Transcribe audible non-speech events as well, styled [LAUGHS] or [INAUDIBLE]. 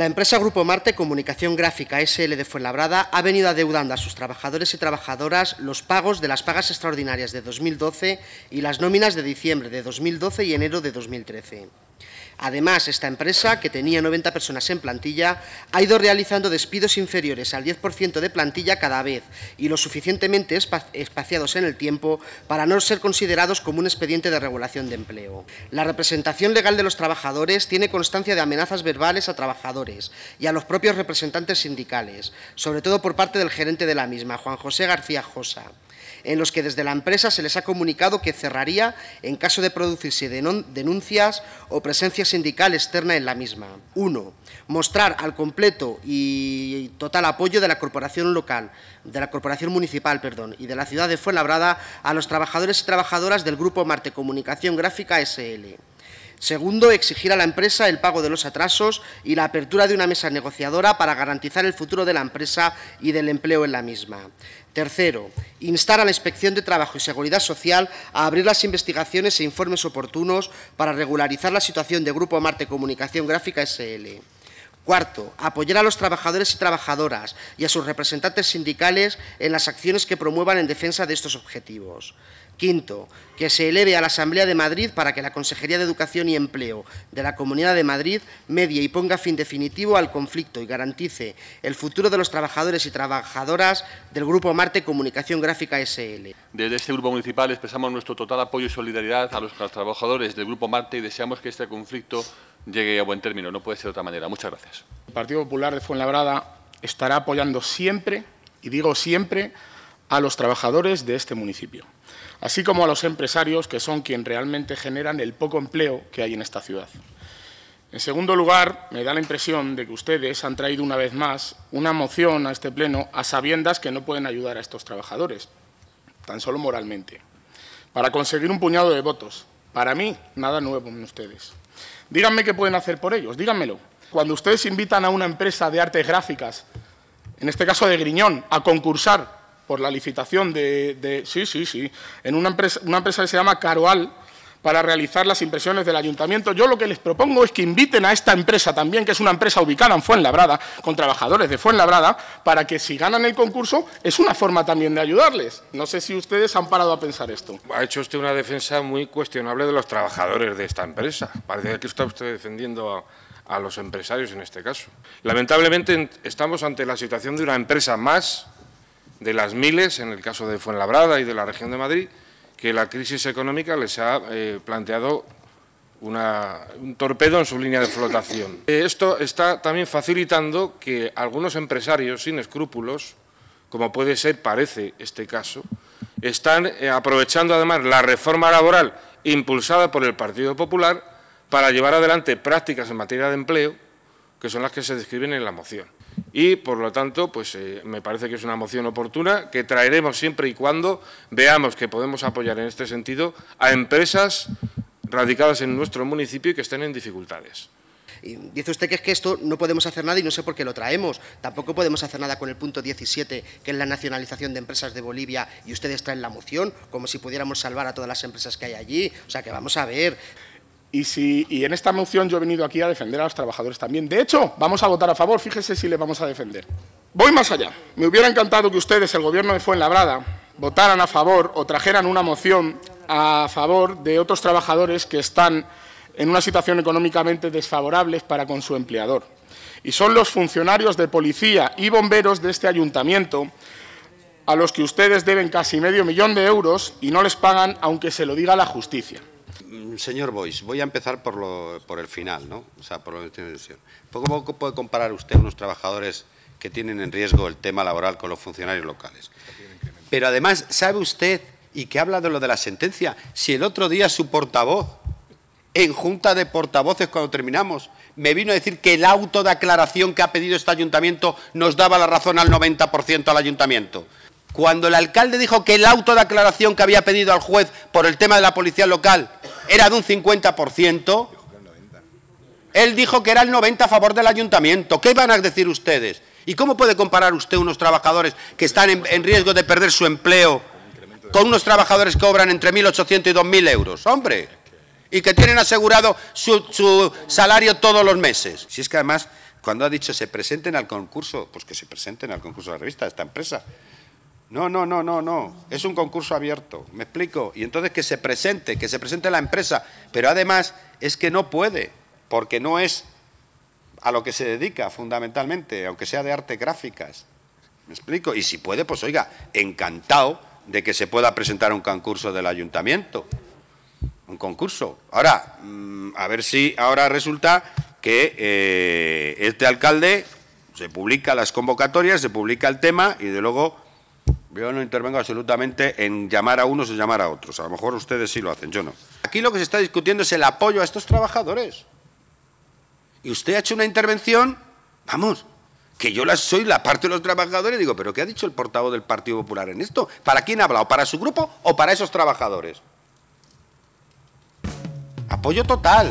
La empresa Grupo Marte Comunicación Gráfica SL de Fuenlabrada ha venido adeudando a sus trabajadores y trabajadoras los pagos de las pagas extraordinarias de 2012 y las nóminas de diciembre de 2012 y enero de 2013. Además, esta empresa, que tenía 90 personas en plantilla, ha ido realizando despidos inferiores al 10% de plantilla cada vez y lo suficientemente espaciados en el tiempo para no ser considerados como un expediente de regulación de empleo. La representación legal de los trabajadores tiene constancia de amenazas verbales a trabajadores y a los propios representantes sindicales, sobre todo por parte del gerente de la misma, Juan José García Josa en los que desde la empresa se les ha comunicado que cerraría en caso de producirse denuncias o presencia sindical externa en la misma. Uno, mostrar al completo y total apoyo de la corporación local, de la corporación municipal, perdón, y de la ciudad de Fuenlabrada a los trabajadores y trabajadoras del Grupo Marte Comunicación Gráfica SL. Segundo, exigir a la empresa el pago de los atrasos y la apertura de una mesa negociadora para garantizar el futuro de la empresa y del empleo en la misma. Tercero, instar a la Inspección de Trabajo y Seguridad Social a abrir las investigaciones e informes oportunos para regularizar la situación de Grupo Marte Comunicación Gráfica SL. Cuarto, apoyar a los trabajadores y trabajadoras y a sus representantes sindicales en las acciones que promuevan en defensa de estos objetivos. Quinto, que se eleve a la Asamblea de Madrid para que la Consejería de Educación y Empleo de la Comunidad de Madrid medie y ponga fin definitivo al conflicto y garantice el futuro de los trabajadores y trabajadoras del Grupo Marte Comunicación Gráfica SL. Desde este Grupo Municipal expresamos nuestro total apoyo y solidaridad a los trabajadores del Grupo Marte y deseamos que este conflicto llegue a buen término. No puede ser de otra manera. Muchas gracias. El Partido Popular de Fuenlabrada estará apoyando siempre, y digo siempre, a los trabajadores de este municipio así como a los empresarios, que son quienes realmente generan el poco empleo que hay en esta ciudad. En segundo lugar, me da la impresión de que ustedes han traído una vez más una moción a este Pleno a sabiendas que no pueden ayudar a estos trabajadores, tan solo moralmente, para conseguir un puñado de votos. Para mí, nada nuevo en ustedes. Díganme qué pueden hacer por ellos, díganmelo. Cuando ustedes invitan a una empresa de artes gráficas, en este caso de Griñón, a concursar por la licitación de, sí, sí, sí, en una empresa, una empresa que se llama Caroal, para realizar las impresiones del ayuntamiento. Yo lo que les propongo es que inviten a esta empresa también, que es una empresa ubicada en Fuenlabrada, con trabajadores de Fuenlabrada, para que si ganan el concurso es una forma también de ayudarles. No sé si ustedes han parado a pensar esto. Ha hecho usted una defensa muy cuestionable de los trabajadores de esta empresa. Parece que está usted defendiendo a, los empresarios en este caso. Lamentablemente estamos ante la situación de una empresa más de las miles, en el caso de Fuenlabrada y de la región de Madrid, que la crisis económica les ha eh, planteado un torpedo en su línea de flotación. [LAUGHS] Eh, esto está también facilitando que algunos empresarios sin escrúpulos, como puede ser, parece este caso, están eh, aprovechando además la reforma laboral impulsada por el Partido Popular para llevar adelante prácticas en materia de empleo, que son las que se describen en la moción y, por lo tanto, pues eh, me parece que es una moción oportuna que traeremos siempre y cuando veamos que podemos apoyar en este sentido a empresas radicadas en nuestro municipio y que estén en dificultades. Dice usted que es que esto no podemos hacer nada y no sé por qué lo traemos. Tampoco podemos hacer nada con el punto 17, que es la nacionalización de empresas de Bolivia, y ustedes traen la moción, como si pudiéramos salvar a todas las empresas que hay allí. O sea, que vamos a ver. Y, si, en esta moción yo he venido aquí a defender a los trabajadores también. De hecho, vamos a votar a favor, fíjese si le vamos a defender. Voy más allá. Me hubiera encantado que ustedes, el Gobierno de Fuenlabrada, votaran a favor o trajeran una moción a favor de otros trabajadores que están en una situación económicamente desfavorable para con su empleador. Y son los funcionarios de policía y bomberos de este ayuntamiento a los que ustedes deben casi medio millón de euros y no les pagan aunque se lo diga la justicia. Mm, señor Bois, voy a empezar por, lo, por el final, ¿no? O sea, por la ¿Cómo puede comparar usted unos trabajadores que tienen en riesgo el tema laboral con los funcionarios locales? Pero además, ¿sabe usted, y que habla de lo de la sentencia, si el otro día su portavoz, en junta de portavoces cuando terminamos, me vino a decir que el auto de aclaración que ha pedido este ayuntamiento nos daba la razón al 90% al ayuntamiento? Cuando el alcalde dijo que el auto de aclaración que había pedido al juez por el tema de la policía local era de un 50%, él dijo que era el 90% a favor del ayuntamiento. ¿Qué van a decir ustedes? ¿Y cómo puede comparar usted unos trabajadores que están en, riesgo de perder su empleo con unos trabajadores que cobran entre 1.800 y 2.000 euros? ¡Hombre! Y que tienen asegurado su, su salario todos los meses. Si es que además cuando ha dicho se presenten al concurso, pues que se presenten al concurso de la revista de esta empresa. No, no, no, no, no. Es un concurso abierto. ¿Me explico? Y entonces que se presente, que se presente la empresa. Pero además es que no puede, porque no es a lo que se dedica fundamentalmente, aunque sea de arte gráficas. ¿Me explico? Y si puede, pues oiga, encantado de que se pueda presentar un concurso del ayuntamiento. Un concurso. Ahora, mm, a ver si ahora resulta que eh, este alcalde se publica las convocatorias, se publica el tema y de luego yo no intervengo absolutamente en llamar a unos o llamar a otros. A lo mejor ustedes sí lo hacen, yo no. Aquí lo que se está discutiendo es el apoyo a estos trabajadores. Y usted ha hecho una intervención, vamos, que yo soy la parte de los trabajadores, digo, pero ¿qué ha dicho el portavoz del Partido Popular en esto? ¿Para quién ha hablado? ¿Para su grupo o para esos trabajadores? Apoyo total.